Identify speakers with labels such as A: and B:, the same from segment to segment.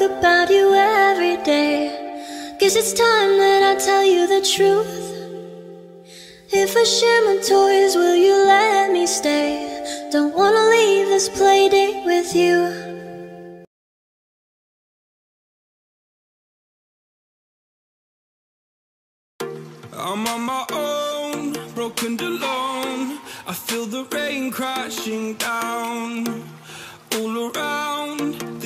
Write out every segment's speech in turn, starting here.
A: about you every day. Guess it's time that I tell you the truth. If I share my toys, will you let me stay? Don't wanna leave this playdate with you.
B: I'm on my own, broken alone. I feel the rain crashing down all around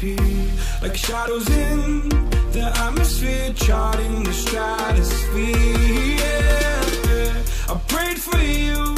B: Like shadows in the atmosphere, charting the stratosphere. Yeah. I prayed for you